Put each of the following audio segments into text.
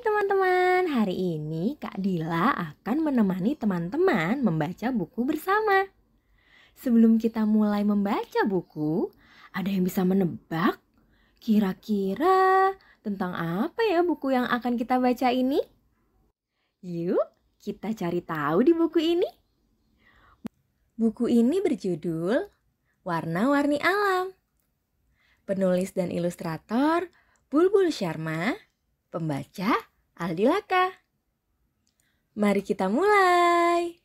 teman-teman, hari ini Kak Dila akan menemani teman-teman membaca buku bersama. Sebelum kita mulai membaca buku, ada yang bisa menebak kira-kira tentang apa ya buku yang akan kita baca ini? Yuk, kita cari tahu di buku ini. Buku ini berjudul Warna-Warni Alam. Penulis dan ilustrator Bulbul Sharma, pembaca Aldi Laka. Mari kita mulai.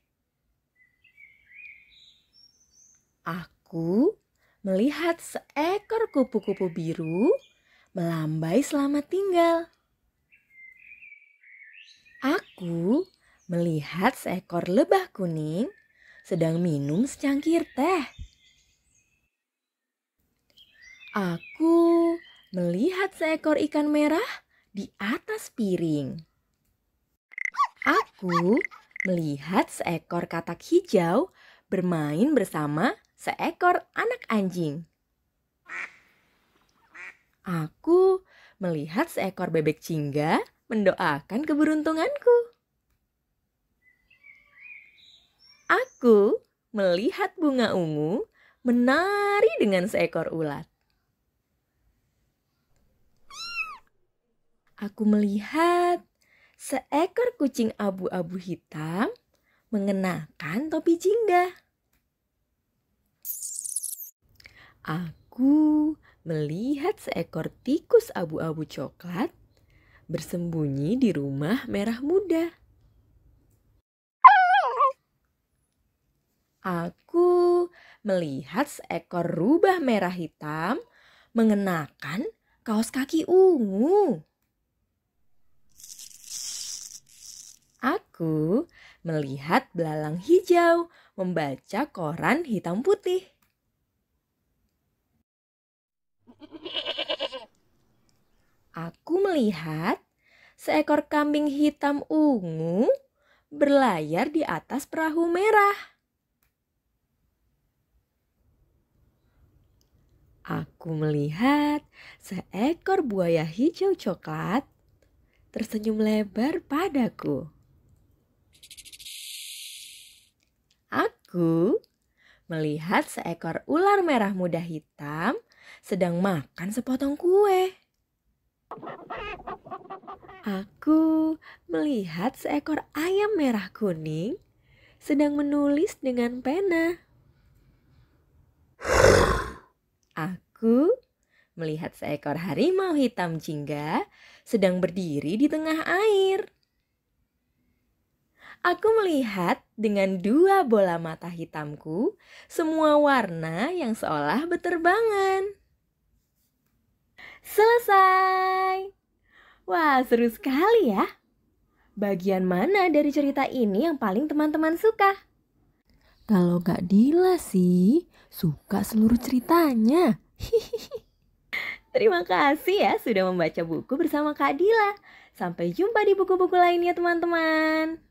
Aku melihat seekor kupu-kupu biru melambai selamat tinggal. Aku melihat seekor lebah kuning sedang minum secangkir teh. Aku melihat seekor ikan merah di atas piring. Aku melihat seekor katak hijau bermain bersama seekor anak anjing. Aku melihat seekor bebek cingga mendoakan keberuntunganku. Aku melihat bunga ungu menari dengan seekor ulat. Aku melihat seekor kucing abu-abu hitam mengenakan topi jingga. Aku melihat seekor tikus abu-abu coklat bersembunyi di rumah merah muda. Aku melihat seekor rubah merah hitam mengenakan kaos kaki ungu. Aku melihat belalang hijau membaca koran hitam putih. Aku melihat seekor kambing hitam ungu berlayar di atas perahu merah. Aku melihat seekor buaya hijau coklat tersenyum lebar padaku. Aku melihat seekor ular merah muda hitam sedang makan sepotong kue. Aku melihat seekor ayam merah kuning sedang menulis dengan pena. Aku melihat seekor harimau hitam jingga sedang berdiri di tengah air. Aku melihat dengan dua bola mata hitamku semua warna yang seolah beterbangan. Selesai. Wah, seru sekali ya. Bagian mana dari cerita ini yang paling teman-teman suka? Kalau Kak Dila sih, suka seluruh ceritanya. Terima kasih ya sudah membaca buku bersama Kak Dila. Sampai jumpa di buku-buku lainnya teman-teman.